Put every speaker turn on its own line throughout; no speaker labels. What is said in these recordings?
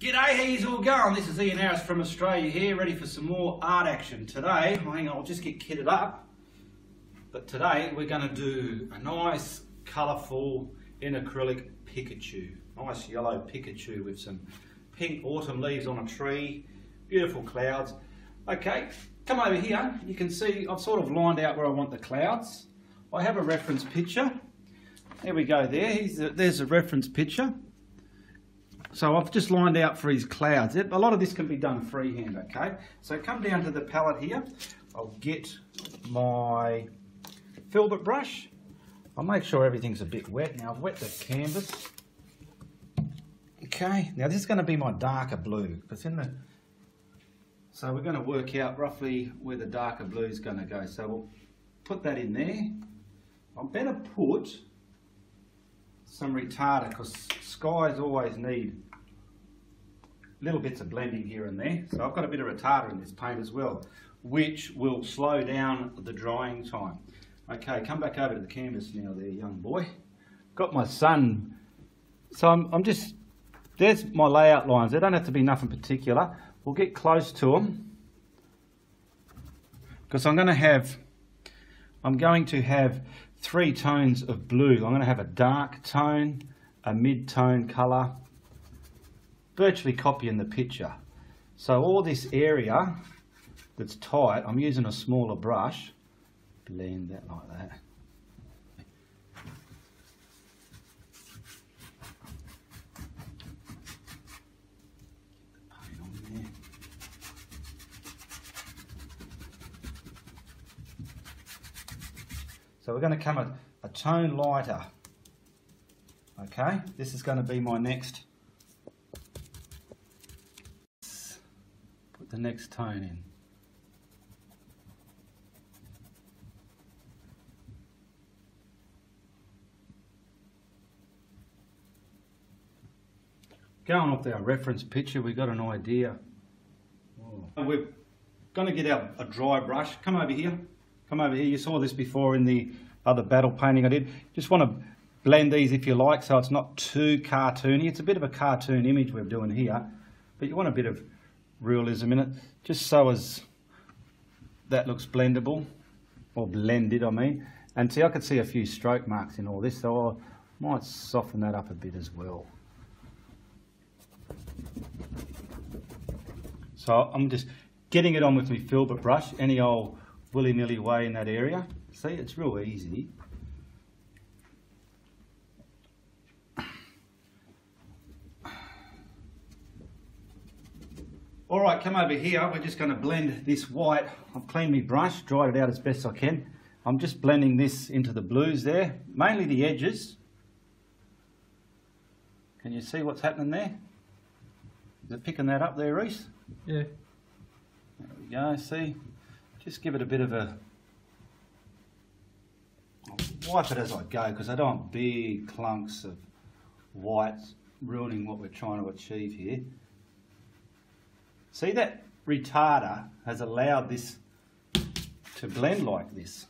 G'day, how's all going? This is Ian Harris from Australia here, ready for some more art action. Today, hang on, I'll just get kitted up. But today, we're going to do a nice, colourful, in acrylic Pikachu. Nice yellow Pikachu with some pink autumn leaves on a tree, beautiful clouds. Okay, come over here. You can see I've sort of lined out where I want the clouds. I have a reference picture. There we go there. There's a reference picture. So I've just lined out for his clouds. A lot of this can be done freehand, okay? So come down to the palette here. I'll get my filbert brush. I'll make sure everything's a bit wet. Now I've wet the canvas. Okay, now this is going to be my darker blue. Because in the so we're going to work out roughly where the darker blue is going to go. So we'll put that in there. I'm better put some retarder because skies always need little bits of blending here and there. So I've got a bit of retarder in this paint as well, which will slow down the drying time. Okay, come back over to the canvas now there, young boy. Got my sun. So I'm, I'm just, there's my layout lines. They don't have to be nothing particular. We'll get close to them. Because I'm going to have, I'm going to have three tones of blue. I'm going to have a dark tone, a mid-tone colour, virtually copying the picture. So all this area that's tight, I'm using a smaller brush, blend that like that. So we're going to come a, a tone lighter. Okay, this is going to be my next the next tone in. Going off our reference picture, we got an idea. Oh. We're going to get out a dry brush. Come over here. Come over here. You saw this before in the other battle painting I did. Just want to blend these if you like so it's not too cartoony. It's a bit of a cartoon image we're doing here, but you want a bit of realism in it, just so as that looks blendable, or blended I mean. And see I could see a few stroke marks in all this, so I might soften that up a bit as well. So I'm just getting it on with my filbert brush, any old willy-nilly way in that area. See, it's real easy. All right, come over here. We're just going to blend this white. I've cleaned my brush, dried it out as best I can. I'm just blending this into the blues there, mainly the edges. Can you see what's happening there? Is it picking that up there, Reese?
Yeah.
There we go, see? Just give it a bit of a... I'll wipe it as I go because I don't want big clunks of white ruining what we're trying to achieve here. See that retarder has allowed this to blend like this.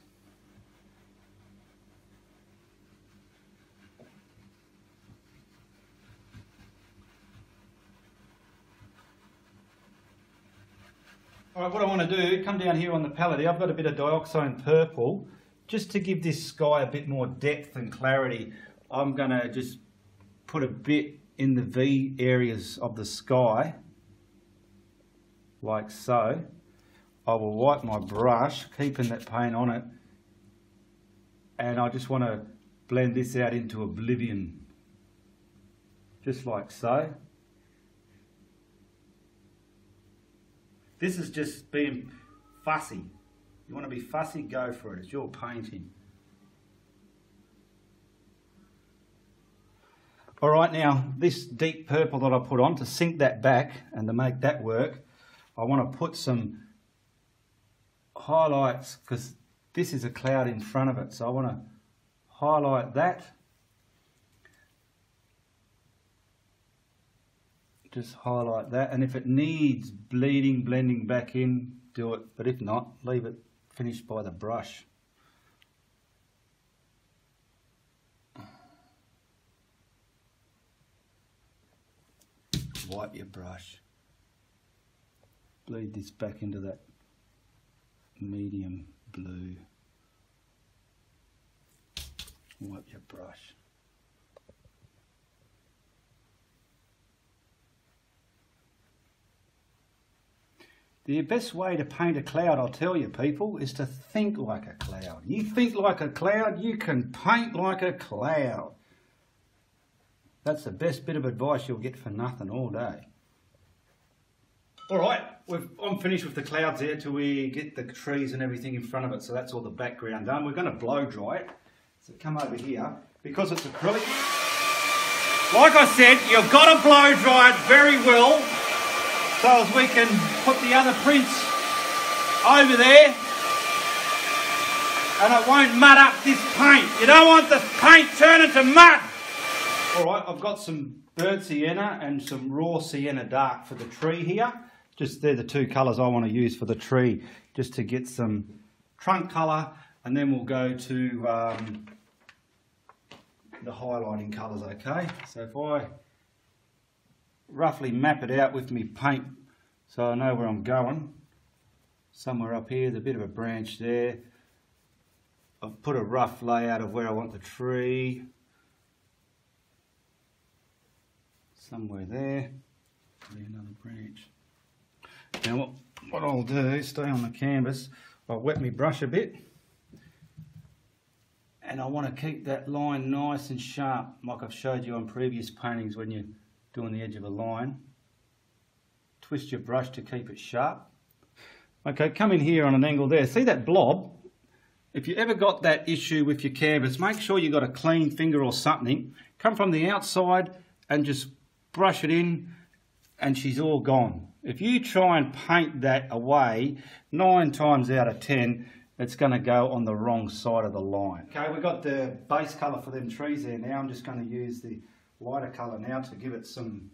All right, what I want to do, come down here on the palette I've got a bit of dioxazine purple, just to give this sky a bit more depth and clarity, I'm going to just put a bit in the V areas of the sky like so. I will wipe my brush, keeping that paint on it, and I just want to blend this out into oblivion, just like so. This is just being fussy. You want to be fussy, go for it. It's your painting. All right, now this deep purple that I put on to sink that back and to make that work, I want to put some highlights because this is a cloud in front of it. So I want to highlight that. Just highlight that. And if it needs bleeding, blending back in, do it. But if not, leave it finished by the brush. wipe your brush. Bleed this back into that medium blue. Wipe your brush. The best way to paint a cloud, I'll tell you people, is to think like a cloud. You think like a cloud, you can paint like a cloud. That's the best bit of advice you'll get for nothing all day. All right, I'm finished with the clouds there till we get the trees and everything in front of it, so that's all the background done. We're going to blow dry it. So come over here. Because it's acrylic, like I said, you've got to blow dry it very well so as we can put the other prints over there and it won't mud up this paint. You don't want the paint turning to mud. Alright, I've got some burnt sienna and some raw sienna dark for the tree here. Just they're the two colours I want to use for the tree just to get some trunk colour and then we'll go to um, the highlighting colours, okay? So if I roughly map it out with me paint so I know where I'm going. Somewhere up here, there's a bit of a branch there. I've put a rough layout of where I want the tree. Somewhere there. Another branch. Now what, what I'll do, stay on the canvas, I'll wet my brush a bit and I want to keep that line nice and sharp like I've showed you on previous paintings when you're doing the edge of a line. Twist your brush to keep it sharp. Okay, come in here on an angle there. See that blob? If you ever got that issue with your canvas, make sure you've got a clean finger or something. Come from the outside and just brush it in and she's all gone. If you try and paint that away, nine times out of ten, it's going to go on the wrong side of the line. Okay, we've got the base colour for them trees there now. I'm just going to use the lighter colour now to give it some,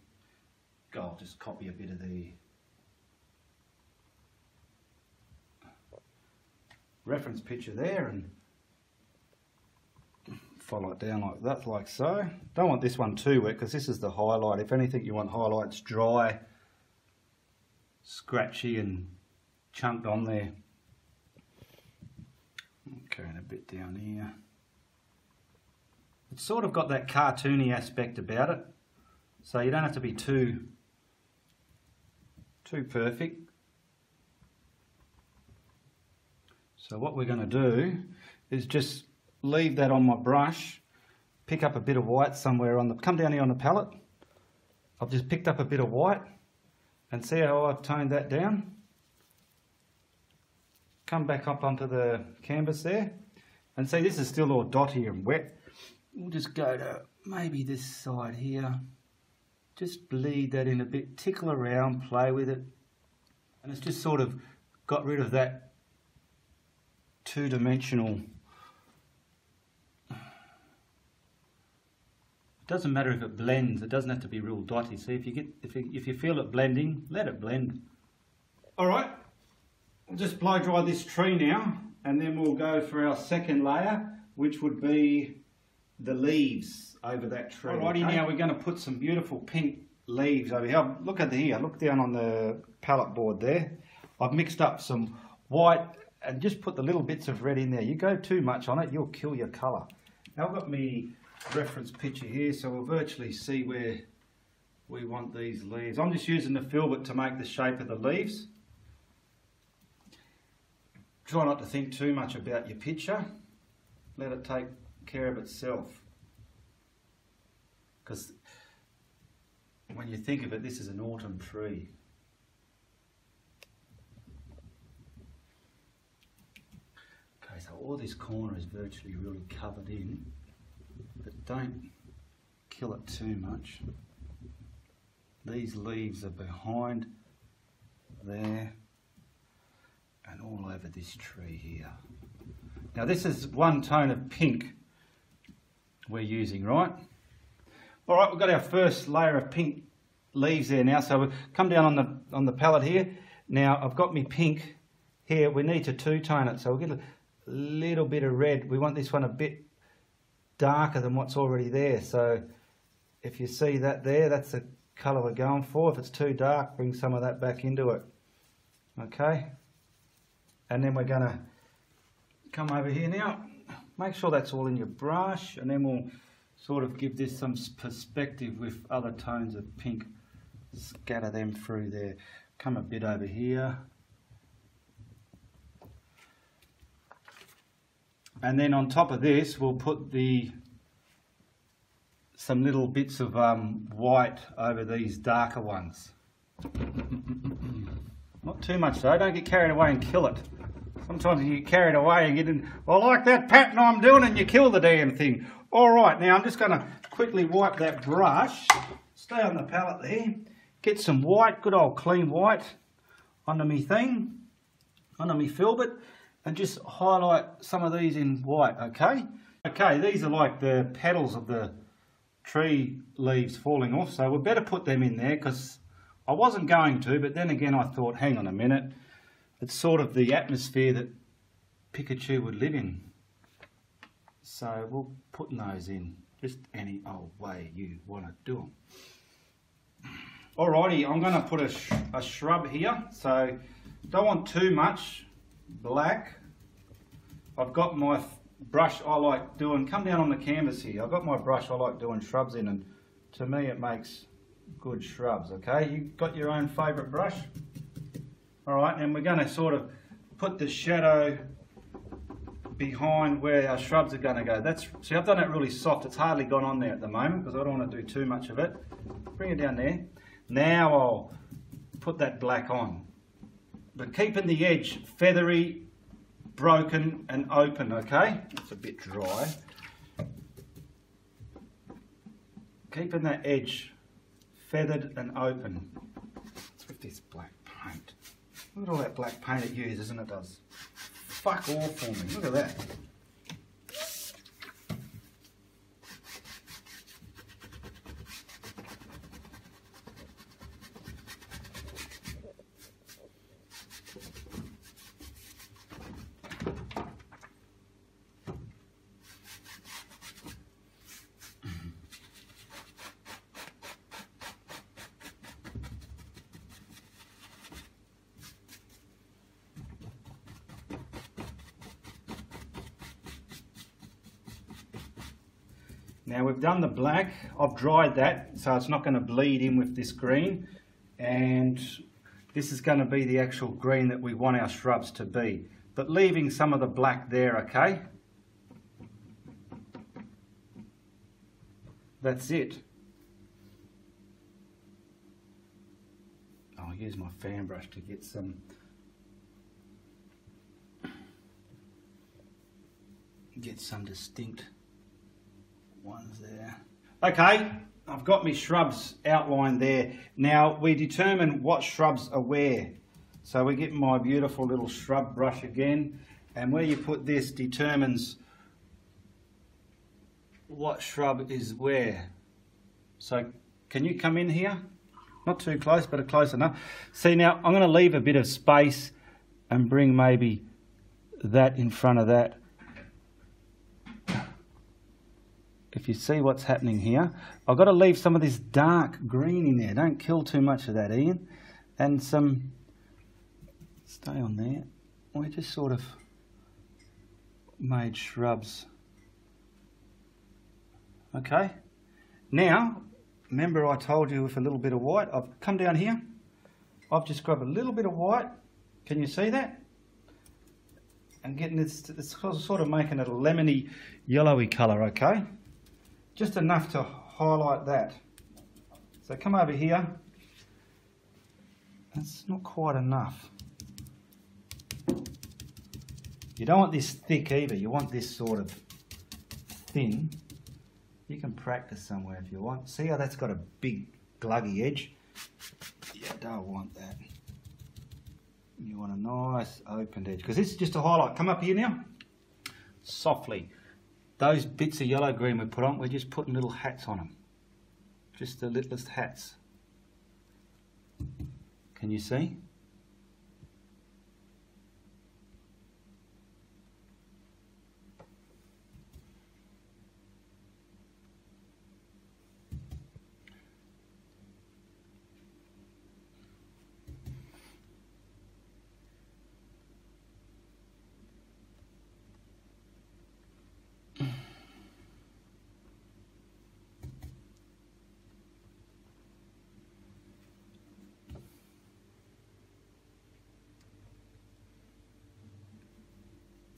I'll just copy a bit of the reference picture there and follow it down like that, like so. Don't want this one too wet because this is the highlight. If anything you want highlights dry, scratchy and chunked on there. And a bit down here. It's sort of got that cartoony aspect about it. So you don't have to be too, too perfect. So what we're going to do is just leave that on my brush, pick up a bit of white somewhere on the, come down here on the palette. I've just picked up a bit of white and see how I've toned that down? Come back up onto the canvas there. And see this is still all dotty and wet. We'll just go to maybe this side here. Just bleed that in a bit. Tickle around play with it. And it's just sort of got rid of that two-dimensional doesn't matter if it blends it doesn't have to be real dotty see if you get if you, if you feel it blending let it blend all right We'll just blow dry this tree now and then we'll go for our second layer which would be the leaves over that tree. Alrighty okay? now we're going to put some beautiful pink leaves over here. Look at the here, look down on the palette board there. I've mixed up some white and just put the little bits of red in there. You go too much on it, you'll kill your colour. Now I've got me reference picture here so we'll virtually see where we want these leaves. I'm just using the filbert to make the shape of the leaves. Try not to think too much about your picture. Let it take care of itself. Because when you think of it, this is an autumn tree. Okay, so all this corner is virtually really covered in, don't kill it too much. These leaves are behind there and all over this tree here. Now this is one tone of pink we're using, right? All right, we've got our first layer of pink leaves there now. So we come down on the on the palette here. Now I've got me pink here. We need to two-tone it, so we'll get a little bit of red. We want this one a bit darker than what's already there. So if you see that there, that's the colour we're going for. If it's too dark, bring some of that back into it. Okay? And then we're going to come over here now. Make sure that's all in your brush and then we'll sort of give this some perspective with other tones of pink. Scatter them through there. Come a bit over here. And then on top of this, we'll put the some little bits of um, white over these darker ones. Not too much though, don't get carried away and kill it. Sometimes you get carried away and get in, I like that pattern I'm doing and you kill the damn thing. Alright, now I'm just going to quickly wipe that brush, stay on the palette there, get some white, good old clean white, onto me thing, onto me filbert, and just highlight some of these in white, okay? Okay, these are like the petals of the tree leaves falling off, so we better put them in there because I wasn't going to, but then again I thought, hang on a minute, it's sort of the atmosphere that Pikachu would live in. So we'll put those in just any old way you want to do them. Alrighty, I'm going to put a, sh a shrub here, so don't want too much black. I've got my brush I like doing, come down on the canvas here, I've got my brush I like doing shrubs in and to me it makes good shrubs, okay? You've got your own favourite brush? Alright, and we're going to sort of put the shadow behind where our shrubs are going to go. That's See, I've done it really soft, it's hardly gone on there at the moment because I don't want to do too much of it. Bring it down there. Now I'll put that black on. But keeping the edge feathery broken and open, okay? It's a bit dry. Keeping that edge feathered and open. It's with this black paint? Look at all that black paint it uses and it does fuck all for me. Look at that. Done the black, I've dried that so it's not going to bleed in with this green. And this is going to be the actual green that we want our shrubs to be. But leaving some of the black there okay? That's it. Oh, I'll use my fan brush to get some. Get some distinct ones there. Okay, I've got my shrubs outlined there. Now we determine what shrubs are where. So we get my beautiful little shrub brush again and where you put this determines what shrub is where. So can you come in here? Not too close, but close enough. See now, I'm going to leave a bit of space and bring maybe that in front of that. If you see what's happening here, I've got to leave some of this dark green in there. Don't kill too much of that, Ian. And some, stay on there. We just sort of made shrubs. Okay. Now, remember I told you with a little bit of white. I've come down here. I've just grabbed a little bit of white. Can you see that? And getting this, it's sort of making it a lemony, yellowy colour, okay? Just enough to highlight that. So come over here. That's not quite enough. You don't want this thick either, you want this sort of thin. You can practice somewhere if you want. See how that's got a big gluggy edge? You don't want that. You want a nice open edge, because this is just a highlight. Come up here now. Softly those bits of yellow green we put on, we're just putting little hats on them. Just the littlest hats. Can you see?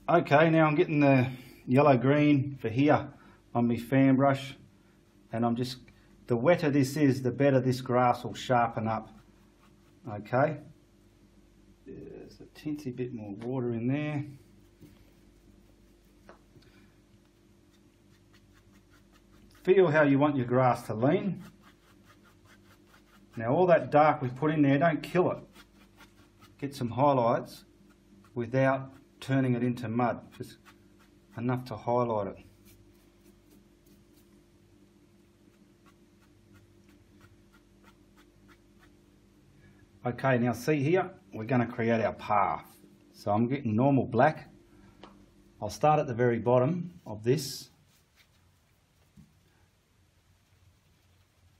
Okay, now I'm getting the yellow green for here on my fan brush and I'm just, the wetter this is, the better this grass will sharpen up. Okay, there's a teensy bit more water in there. Feel how you want your grass to lean. Now all that dark we put in there, don't kill it. Get some highlights without turning it into mud, just enough to highlight it. Okay, now see here, we're going to create our path. So I'm getting normal black. I'll start at the very bottom of this.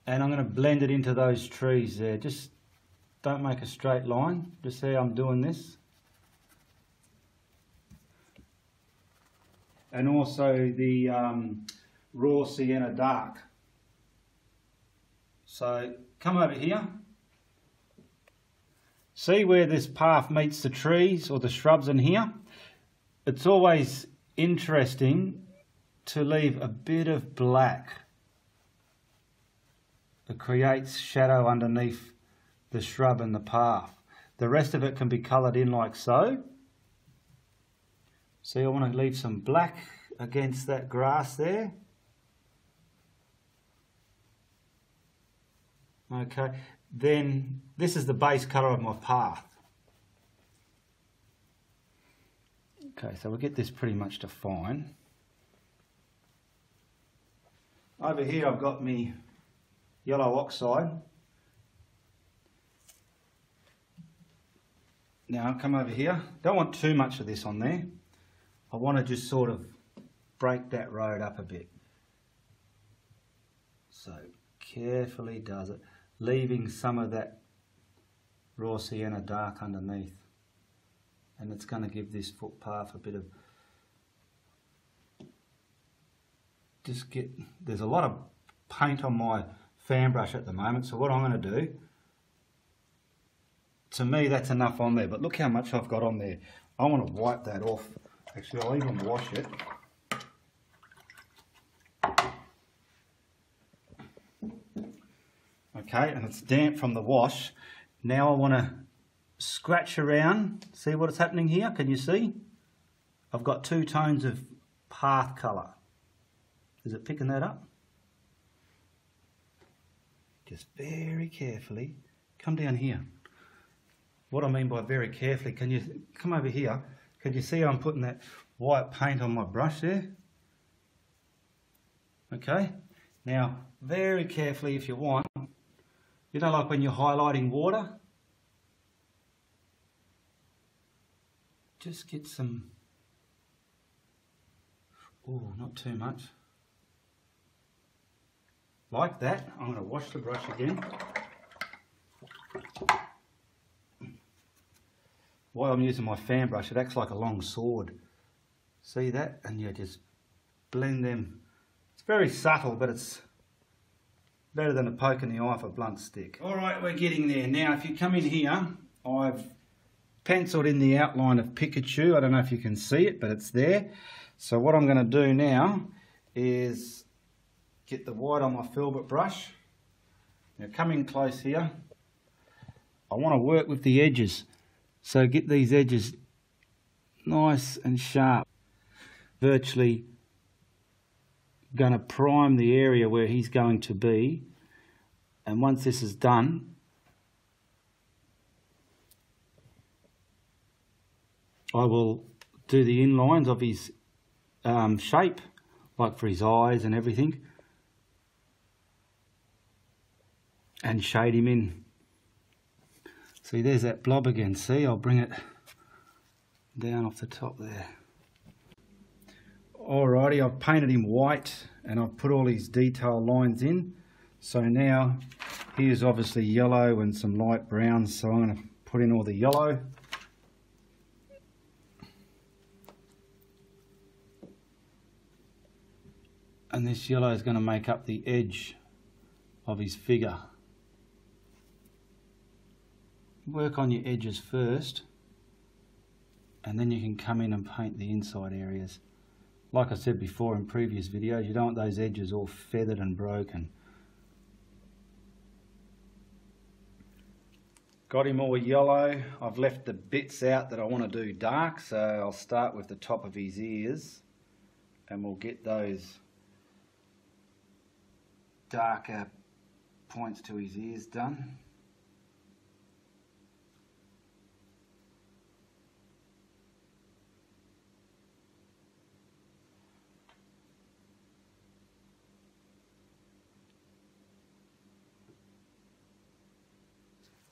And I'm going to blend it into those trees there. Just don't make a straight line. Just see how I'm doing this. And also the um, raw sienna dark. So come over here. See where this path meets the trees or the shrubs in here? It's always interesting to leave a bit of black. It creates shadow underneath the shrub and the path. The rest of it can be coloured in like so. See, I want to leave some black against that grass there. Okay, then this is the base colour of my path. Okay, so we'll get this pretty much defined. Over here I've got me yellow oxide. Now come over here. Don't want too much of this on there. I want to just sort of break that road up a bit. So carefully does it leaving some of that raw sienna dark underneath. And it's going to give this footpath a bit of just get there's a lot of paint on my fan brush at the moment so what I'm going to do to me that's enough on there but look how much I've got on there. I want to wipe that off actually I'll even wash it. Okay and it's damp from the wash. Now I want to scratch around see what's happening here? Can you see? I've got two tones of path color is it picking that up? Just very carefully. Come down here. What I mean by very carefully can you come over here can you see I'm putting that white paint on my brush there? Okay. Now very carefully if you want. You know, like when you're highlighting water, just get some, oh, not too much. Like that, I'm going to wash the brush again. While I'm using my fan brush, it acts like a long sword. See that? And you just blend them. It's very subtle, but it's better than a poke in the eye of a blunt stick. All right, we're getting there. Now, if you come in here, I've penciled in the outline of Pikachu. I don't know if you can see it, but it's there. So what I'm going to do now is get the white on my filbert brush. Now come in close here. I want to work with the edges. So get these edges nice and sharp. Virtually going to prime the area where he's going to be. And once this is done, I will do the inlines of his um, shape, like for his eyes and everything, and shade him in. See, there's that blob again. See, I'll bring it down off the top there. Alrighty, I've painted him white and I've put all these detail lines in. So now here's obviously yellow and some light browns, so I'm going to put in all the yellow. And this yellow is going to make up the edge of his figure. Work on your edges first. and then you can come in and paint the inside areas. Like I said before in previous videos, you don't want those edges all feathered and broken. Got him all yellow. I've left the bits out that I want to do dark, so I'll start with the top of his ears and we'll get those darker points to his ears done.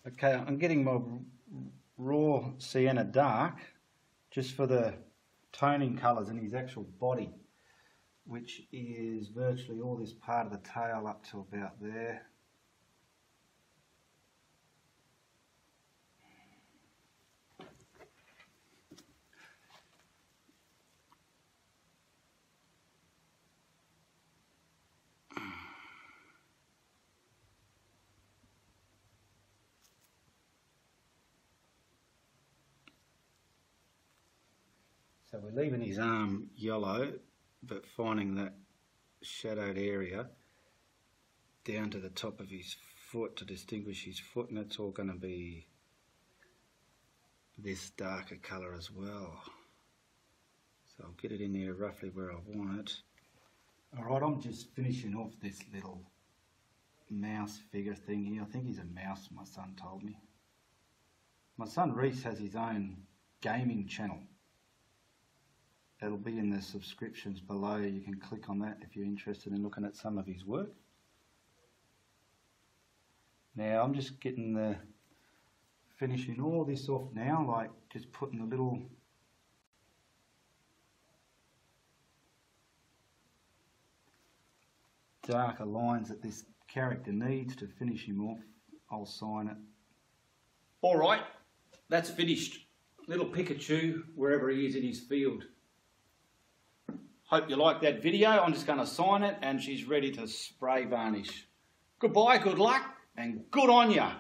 Okay, I'm getting my raw sienna dark just for the toning colours in his actual body, which is virtually all this part of the tail up to about there. So we're leaving his arm yellow, but finding that shadowed area down to the top of his foot to distinguish his foot, and it's all going to be this darker colour as well. So I'll get it in there roughly where I want it. Alright, I'm just finishing off this little mouse figure thing here. I think he's a mouse, my son told me. My son Reese has his own gaming channel it'll be in the subscriptions below. You can click on that if you're interested in looking at some of his work. Now I'm just getting the finishing all this off now, like just putting the little darker lines that this character needs to finish him off. I'll sign it. Alright, that's finished. Little Pikachu, wherever he is in his field. Hope you like that video. I'm just going to sign it and she's ready to spray varnish. Goodbye, good luck, and good on ya.